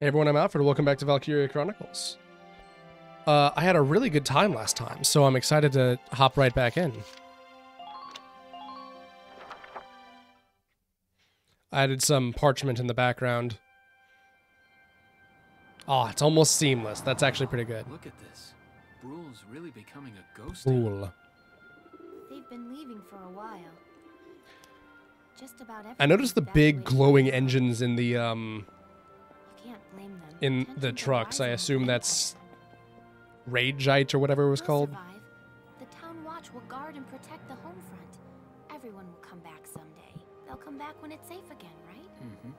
Hey everyone, I'm Alfred. Welcome back to Valkyria Chronicles. Uh, I had a really good time last time, so I'm excited to hop right back in. I added some parchment in the background. Oh, it's almost seamless. That's actually pretty good. Look at this. Bruhl's really becoming a ghost. Cool. They've been leaving for a while. Just about I noticed the big glowing engines in the um in the trucks. I assume anyway. that's Ragnite or whatever it was called. survive. The town watch will guard and protect the home front. Everyone will come back someday. They'll come back when it's safe again, right? Mm-hmm.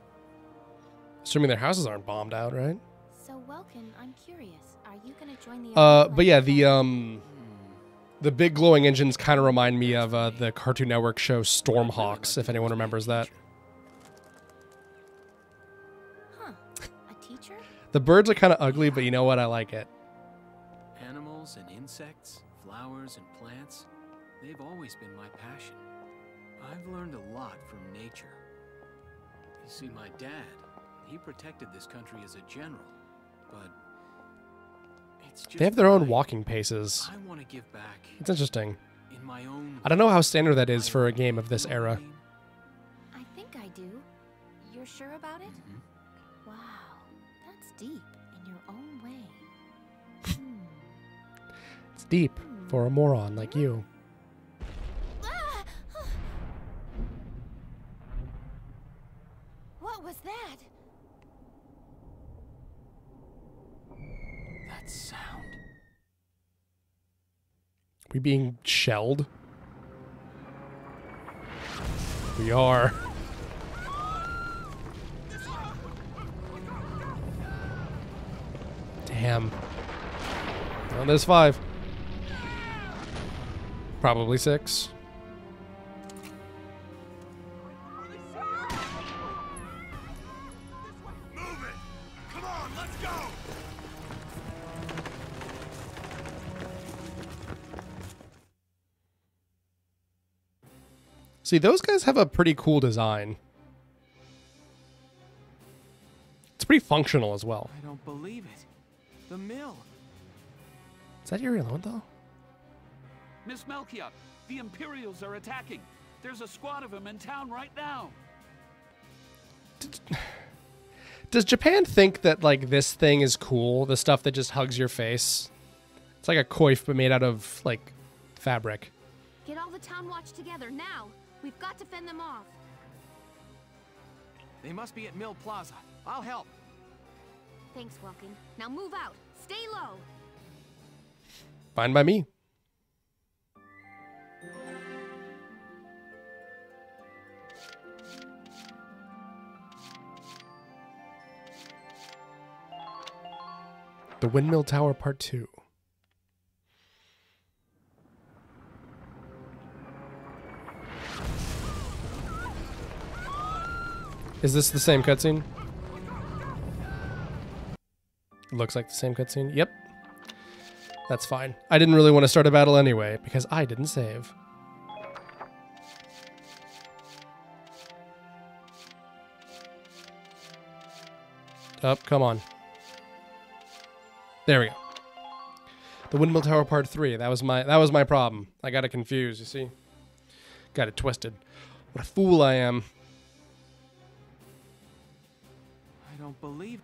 Assuming their houses aren't bombed out, right? So Welkin, I'm curious. Are you gonna join the? Uh, but yeah, the um, the big glowing engines kind of remind me of uh, the Cartoon Network show Stormhawks, if anyone remembers that. The birds are kind of ugly, but you know what? I like it. Animals and insects, flowers and plants, they've always been my passion. I've learned a lot from nature. You see, my dad, he protected this country as a general, but it's just They have their own I- walking paces. I want to give back It's interesting. in my own. I don't know how standard that is for a game of this You know what I era. I think I do. You're sure about it? Deep in your own way. Hmm. It's deep for a moron like you. What was that? That sound. We being shelled? We are. Damn. Well, there's five. Probably six. See, those guys have a pretty cool design. It's pretty functional as well. I don't believe it. The mill. Is that your though? Miss Melchiott, the Imperials are attacking. There's a squad of them in town right now. Does Japan think that like this thing is cool? The stuff that just hugs your face? It's like a coif but made out of like fabric. Get all the town watch together now. We've got to fend them off. They must be at Mill Plaza. I'll help. Thanks, Welkin. Now move out. Stay low. Fine by me. The Windmill Tower Part 2. Is this the same cutscene? Looks like the same cutscene. Yep. That's fine. I didn't really want to start a battle anyway, because I didn't save. Up, come on. There we go. The Windmill Tower Part 3. That was my that was my problem. I got it confused, you see? Got it twisted. What a fool I am. I don't believe.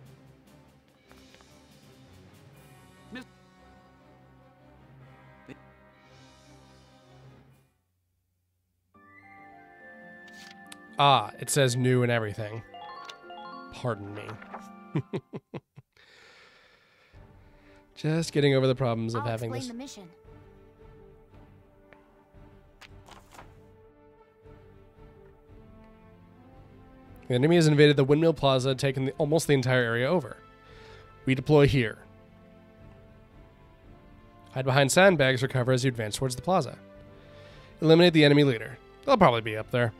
Ah, it says new and everything. Pardon me. Just getting over the problems of I'll having this. the mission. The enemy has invaded the Windmill Plaza, taking the, almost the entire area over. We deploy here. Hide behind sandbags for cover as you advance towards the plaza. Eliminate the enemy leader. They'll probably be up there.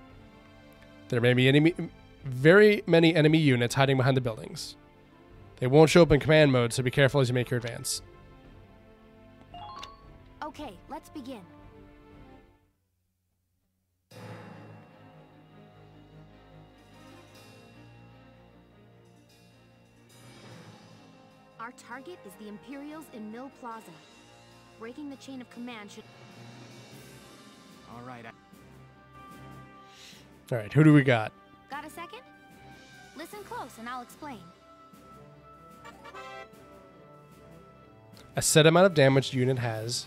There may be enemy, very many enemy units hiding behind the buildings. They won't show up in command mode, so be careful as you make your advance. Okay, let's begin. Our target is the Imperials in Mill Plaza. Breaking the chain of command should. All right, I All right, who do we got? Got a second? Listen close and I'll explain. A set amount of damage a unit has.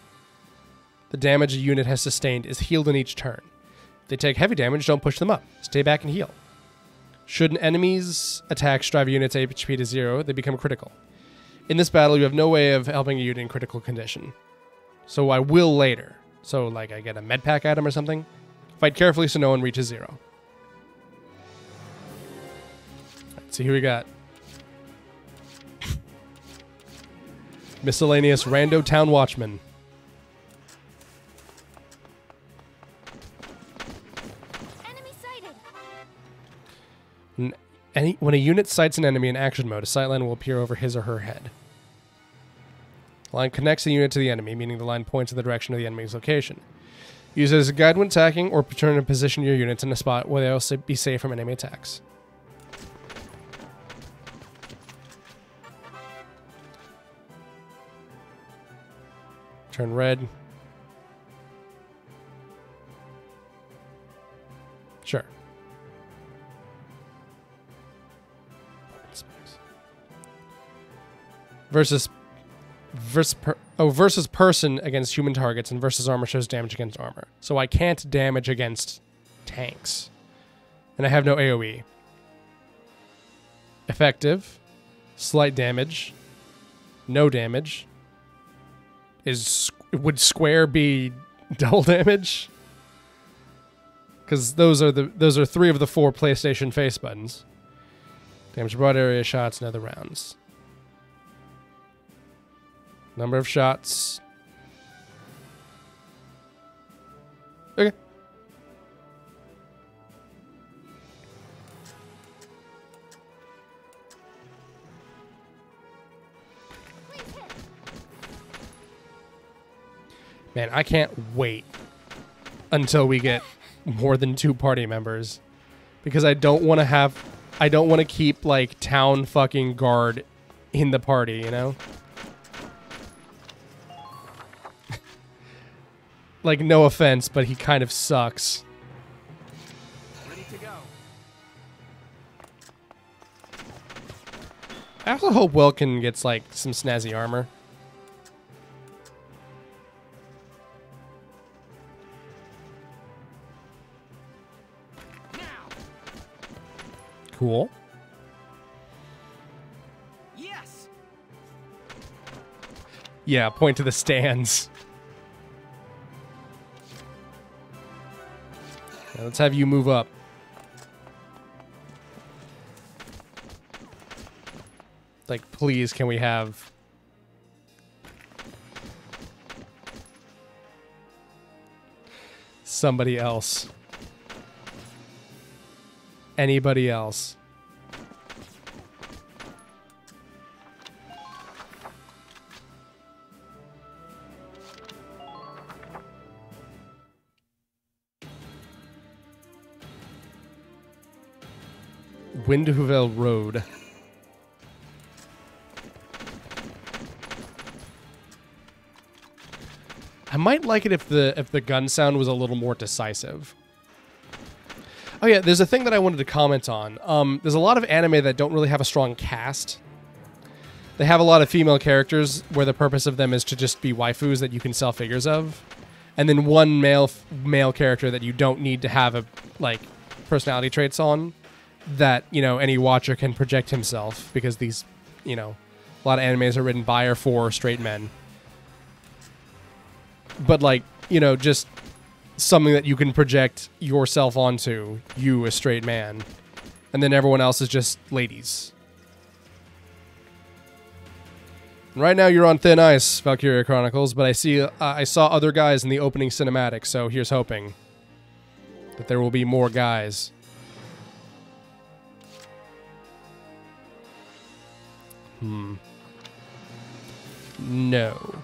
The damage a unit has sustained is healed in each turn. If they take heavy damage, don't push them up. Stay back and heal. Should an enemy's attacks drive a unit's HP to zero, they become critical. In this battle, you have no way of helping a unit in critical condition. So I will later. So, like, I get a med pack item or something. Fight carefully so no one reaches zero. See who we got. Miscellaneous Rando Town Watchman. Enemy Any, when a unit sights an enemy in action mode, a sightline will appear over his or her head. The line connects the unit to the enemy, meaning the line points in the direction of the enemy's location. Use it as a guide when attacking, or turn and position your units in a spot where they'll be safe from enemy attacks. Turn red. Sure. Versus versus per, oh versus person against human targets and versus armor shows damage against armor. So I can't damage against tanks. And I have no AoE. Effective, slight damage, no damage. Is would square be double damage? Because those are the those are three of the four PlayStation face buttons. Damage broad area shots and other rounds. Number of shots. Man, I can't wait until we get more than two party members because I don't want to have I don't want to keep like town fucking guard in the party, you know? like no offense, but he kind of sucks. ready to go. I also hope Welkin gets like some snazzy armor. Cool. Yes. Yeah, point to the stands. Yeah, let's have you move up. Like, please, can we have. Somebody else. Anybody else. Windhovel Road. I might like it if the if the gun sound was a little more decisive. Oh yeah, there's a thing that I wanted to comment on. Um, there's a lot of anime that don't really have a strong cast. They have a lot of female characters where the purpose of them is to just be waifus that you can sell figures of, and then one male male character that you don't need to have a like personality traits on that you know any watcher can project himself because these you know a lot of animes are written by or for straight men but like you know just something that you can project yourself onto you a straight man and then everyone else is just ladies right now you're on thin ice valkyria chronicles but i see uh, i saw other guys in the opening cinematic so here's hoping that there will be more guys Hmm. No.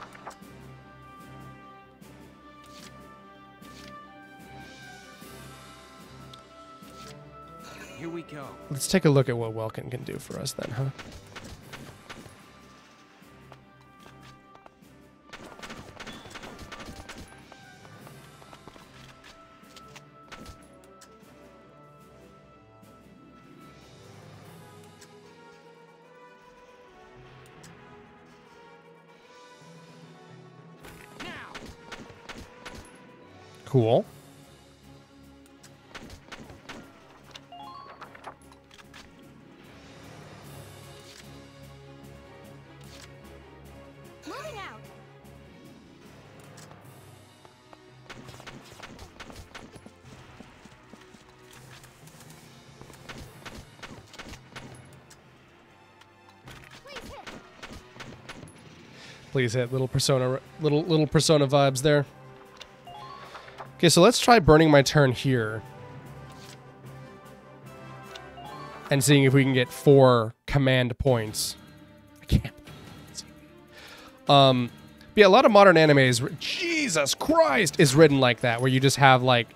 Here we go. Let's take a look at what Welkin can do for us then, huh? Cool. Please hit little persona little little persona vibes there. Okay, so let's try burning my turn here. And seeing if we can get four command points. I can't. Um yeah, a lot of modern anime is Jesus Christ is written like that, where you just have like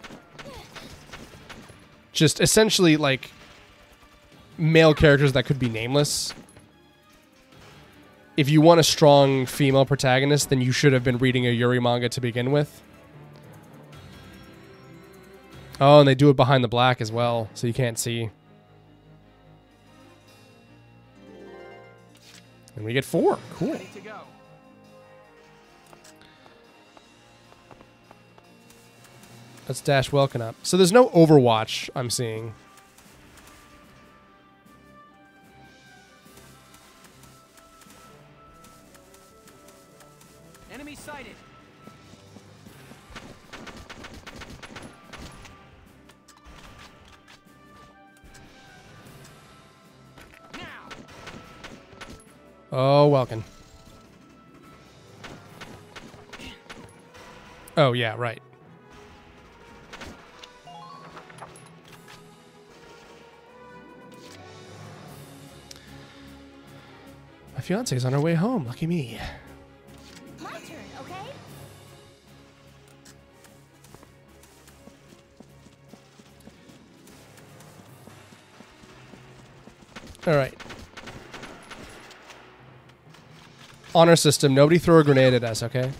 just essentially like male characters that could be nameless if you want a strong female protagonist, then you should have been reading a Yuri manga to begin with. Oh, and they do it behind the black as well, so you can't see. And we get four. Cool. Let's dash Welkin up. So there's no Overwatch I'm seeing. Oh, Welkin. Oh, yeah, right. My fiance's on her way home. Lucky me. Honor system. Nobody throw a grenade at us, okay?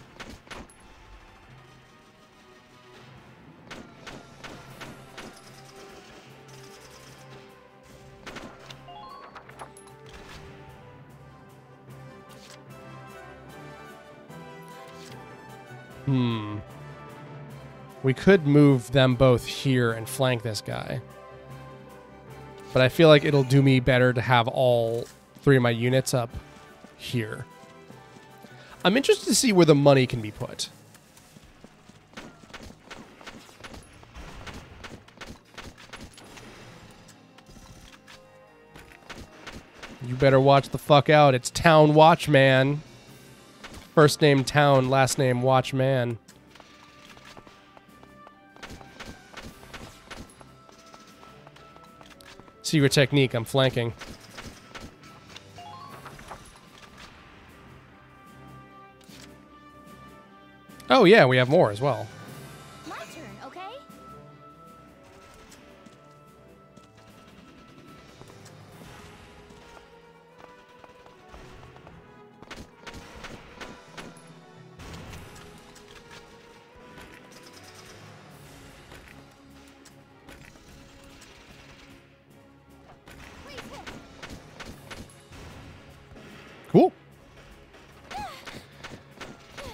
Hmm. We could move them both here and flank this guy. But I feel like it'll do me better to have all three of my units up here. I'm interested to see where the money can be put. You better watch the fuck out. It's Town Watchman. First name Town, last name Watchman. Secret technique, I'm flanking. Oh yeah, we have more as well.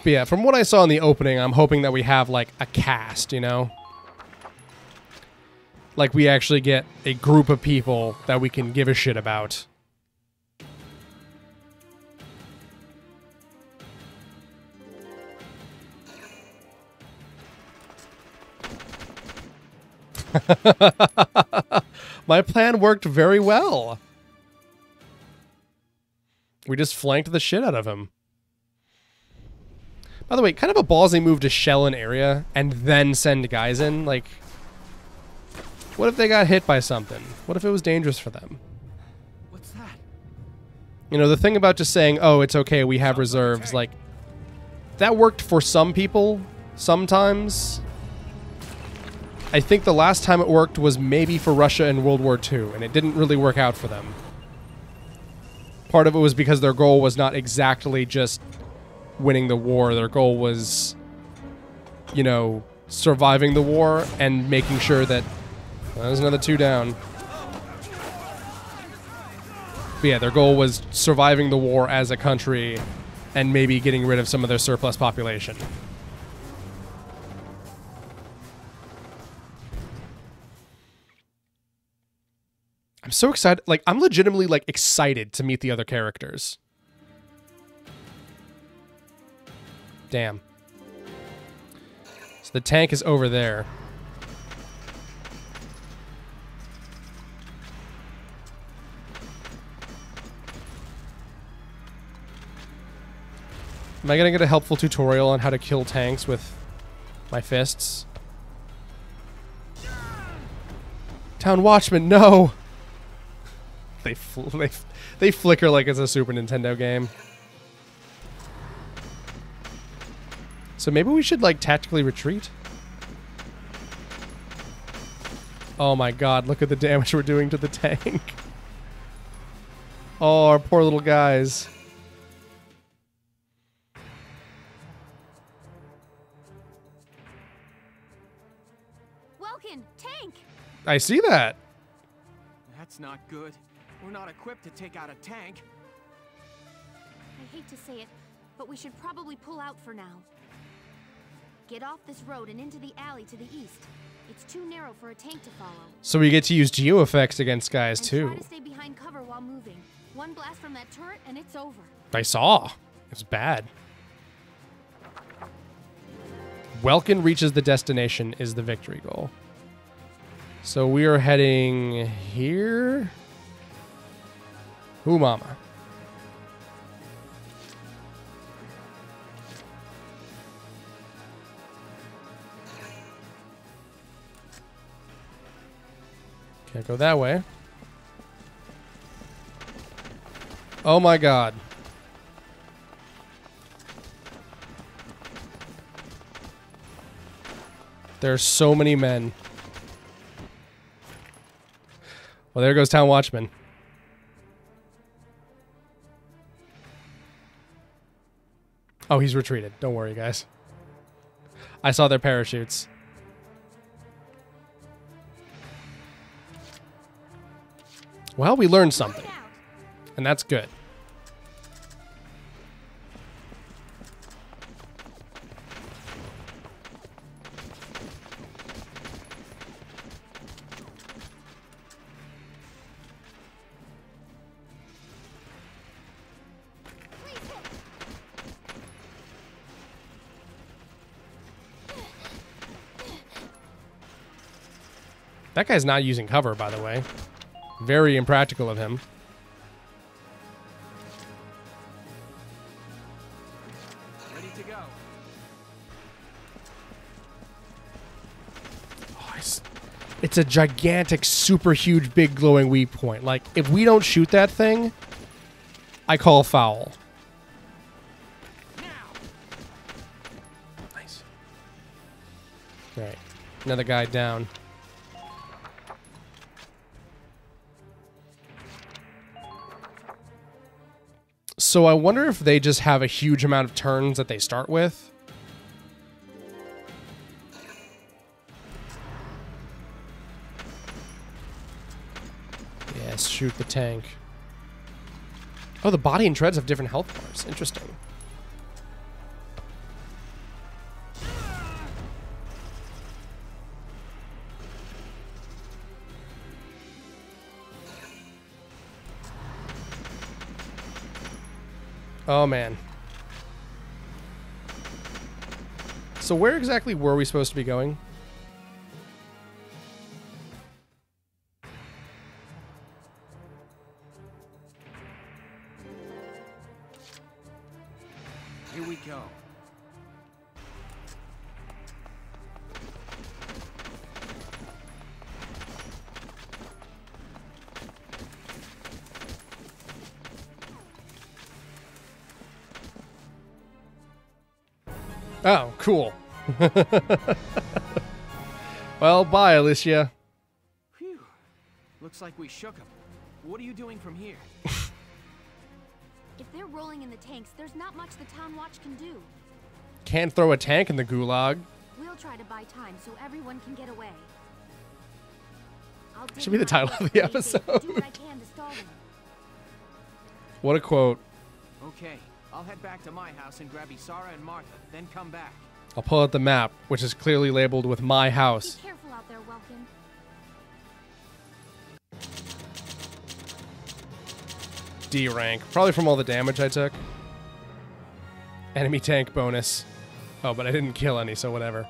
But yeah, from what I saw in the opening, I'm hoping that we have like a cast, you know? Like we actually get a group of people that we can give a shit about. My plan worked very well. We just flanked the shit out of him. By the way, kind of a ballsy move to shell an area and then send guys in. Like, what if they got hit by something? What if it was dangerous for them? What's that? You know, the thing about just saying, oh, it's okay, we have reserves, like, that worked for some people sometimes. I think the last time it worked was maybe for Russia in World War II, and it didn't really work out for them. Part of it was because their goal was not exactly just winning the war. Their goal was, you know, surviving the war and making sure that well, there's another two down. But yeah, their goal was surviving the war as a country and maybe getting rid of some of their surplus population. I'm so excited. Like, I'm legitimately like excited to meet the other characters. Damn. So the tank is over there. Am I gonna get a helpful tutorial on how to kill tanks with my fists? Town Watchman, no! They, they, they flicker like it's a Super Nintendo game. So maybe we should, like, tactically retreat? Oh my god, look at the damage we're doing to the tank. Oh, our poor little guys. Welkin, tank! I see that. That's not good. We're not equipped to take out a tank. I hate to say it, but we should probably pull out for now. Get off this road and into the alley to the east. It's too narrow for a tank to follow. So we get to use geo effects against guys and too. try to stay behind cover while moving. One blast from that turret and it's over. I saw. It's bad. Welkin reaches the destination is the victory goal. So we are heading here. Ooh, mama. Can't go that way. Oh my god. There's so many men. Well, there goes Town Watchman. Oh, he's retreated. Don't worry, guys. I saw their parachutes. Well, we learned something, and that's good. That guy's not using cover, by the way. Very impractical of him. Ready to go. Oh, it's, it's a gigantic, super huge, big glowing weak point. Like, if we don't shoot that thing, I call foul. Nice. Alright. Another guy down. So I wonder if they just have a huge amount of turns that they start with. Yes, shoot the tank. Oh, the body and treads have different health bars. Interesting. Oh man. So where exactly were we supposed to be going? Here we go. Oh, cool. well, bye, Alicia. Phew. Looks like we shook them. What are you doing from here? If they're rolling in the tanks, there's not much the town watch can do. Can't throw a tank in the gulag. We'll try to buy time so everyone can get away. I'll dig Should be the title of the before they think, Do what episode. can to stall them. What a quote. Okay, I'll head back to my house and grab Isara and Martha, then come back. I'll pull out the map, which is clearly labeled with my house. Be house. careful out there, Welkin. D rank, probably from all the damage I took. Enemy tank bonus. Oh, but I didn't kill any, so whatever.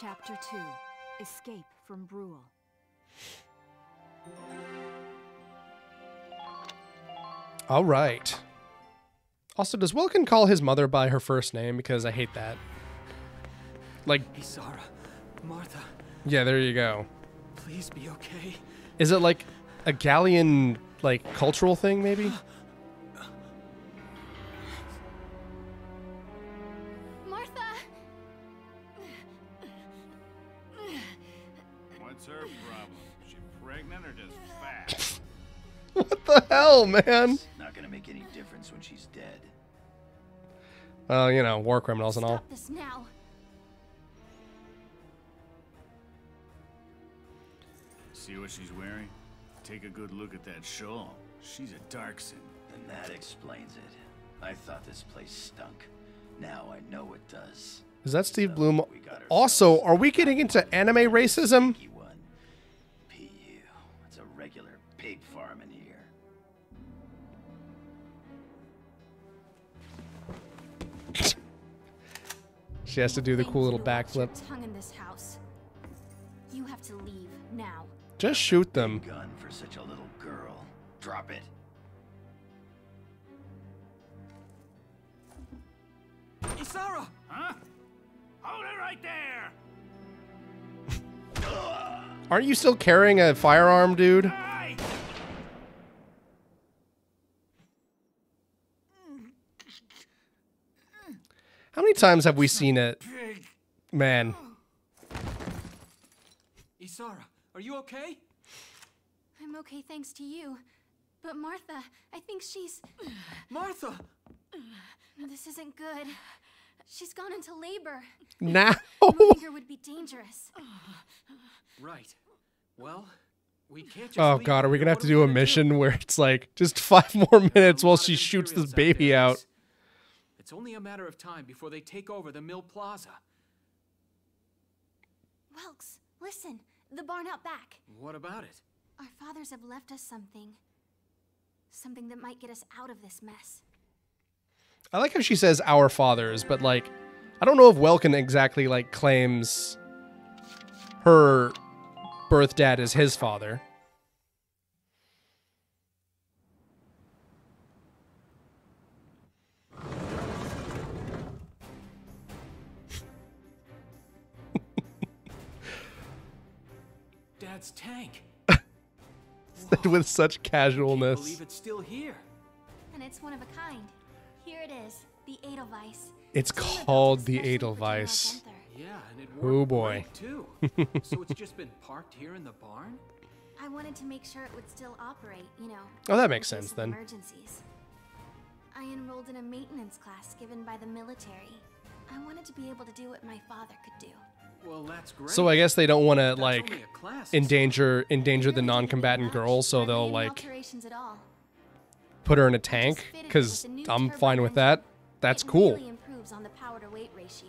Chapter 2 Escape from Bruhl. All right. Also, does Welkin call his mother by her first name? Because I hate that. Like, Isara, Martha, yeah, there you go. please be okay. Is it like a Gallian, like, cultural thing, maybe? Martha! What's her problem? She pregnant or just fat? What the hell, man? Not gonna make any difference when she's dead. Well, you know, war criminals and all. Stop this now. See what she's wearing? Take a good look at that shawl. She's a Darcsen. And that explains it. I thought this place stunk. Now I know it does. Is that Steve So, Bloom? we got ourselves Also, are we getting into anime racism? Pig farm in here. She has to do the cool little you watch your backflip. Tongue in this house. You have to leave now. Just shoot them. Gun for such a little girl. Drop it. Isara! Huh? Hold it right there! Aren't you still carrying a firearm, dude? Ah! Aye! How many times have we seen it? Man, Isara, are you okay? I'm okay thanks to you. But Martha, I think she's. Martha! This isn't good. She's gone into labor. now. Moving her would be dangerous. Right. Well, we can't just Oh god, are we gonna have to do a mission where it's like just five more minutes while she shoots this baby out? Ace. It's only a matter of time before they take over the Mill Plaza. Welks, listen. The barn out back. What about it? Our fathers have left us something. Something that might get us out of this mess. I like how she says our fathers, but like, I don't know if Welkin exactly like claims her birth dad is his father. Dad's tank. with such Can't casualness. believe it's still here. And it's one of a kind. Here it is, the Edelweiss. It's Zuma built called the especially for Edelweiss. Yeah, and it Oh, boy. too. so it's just been parked here in the barn? I wanted to make sure it would still operate, you know. Oh, that makes sense then. Emergencies. I enrolled in a maintenance class given by the military. I wanted to be able to do what my father could do. Well, that's great. So I guess they don't want to like only a class. endanger endanger the Really didn't need non-combatant girl, so they'll like alterations at all. put her in a tank. fitted it with Cause I'm fine with that. That's cool. On the power to weight ratio.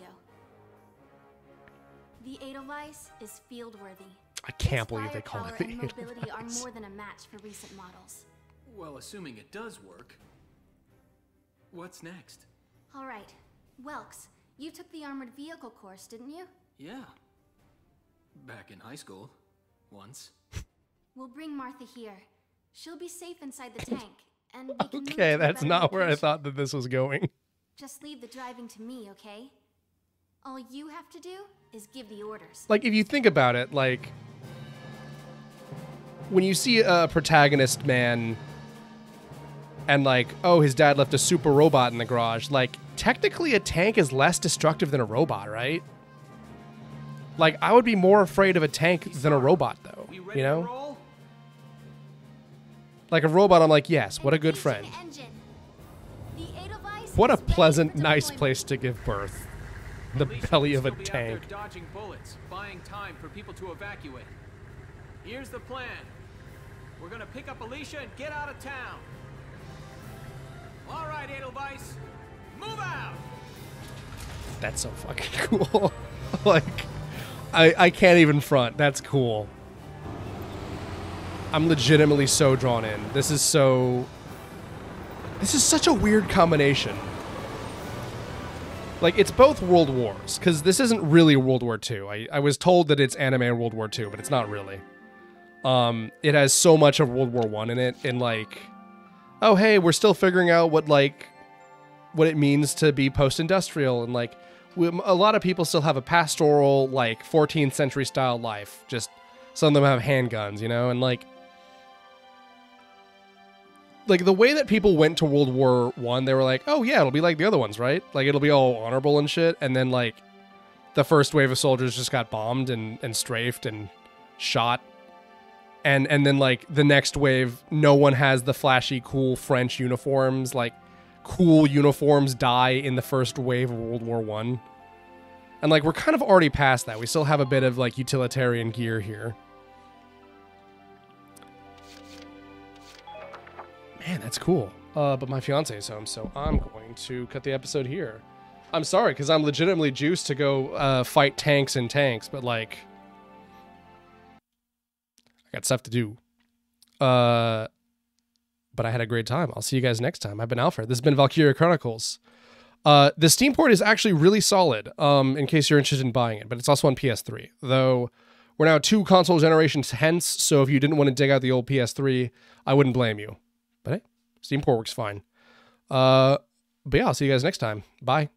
The Edelweiss is field worthy. I can't believe they call it the and mobility are more than a match for recent models. Well, assuming it does work. What's next? All right, Welks, you took the armored vehicle course, didn't you? Yeah. Back in high school. Once. We'll bring Martha here. She'll be safe inside the tank, and we can move to Okay, that's not where I thought that this was going. Just leave the driving to me, okay? All you have to do is give the orders. Like if you think about it, like when you see a protagonist man and like, oh, his dad left a super robot in the garage, like technically a tank is less destructive than a robot, right? Like I would be more afraid of a tank than a robot though, you know? Like a robot I'm like, yes, what a good friend. Engine. The Edelweiss What a is ready for pleasant, nice place to give birth. The belly of a tank. dodging bullets, buying time for people to evacuate. Here's the plan. We're gonna pick up Alicia and get out of town. All right, Edelweiss, move out. That's so fucking cool. like, I, I can't even front. That's cool. I'm legitimately so drawn in. This is so. This is such a weird combination. Like, it's both World Wars, because this isn't really World War II. I, I was told that it's anime World War II, but it's not really. Um, it has so much of World War One in it, and like, oh hey, we're still figuring out what like, what it means to be post-industrial, and like, we, a lot of people still have a pastoral like 14th century style life. Just some of them have handguns, you know, and like, like the way that people went to World War One, they were like, oh yeah, it'll be like the other ones, right? Like it'll be all honorable and shit, and then like, the first wave of soldiers just got bombed and and strafed and shot and and then like the next wave no one has the flashy cool french uniforms like cool uniforms die in the first wave of world war one. And like we're kind of already past that. We still have a bit of like utilitarian gear here. Man that's cool. Uh, but my fiance is home so i'm going to cut the episode here. I'm sorry because i'm legitimately juiced to go uh, fight tanks and tanks but like I got stuff to do. Uh, but I had a great time. I'll see you guys next time. I've been Alfred. This has been Valkyria Chronicles. Uh, the Steam port is actually really solid. Um, in case you're interested in buying it, but it's also on PS3. Though we're now two console generations hence, so if you didn't want to dig out the old PS3, I wouldn't blame you. But hey, Steam port works fine. Uh, but yeah, I'll see you guys next time. Bye.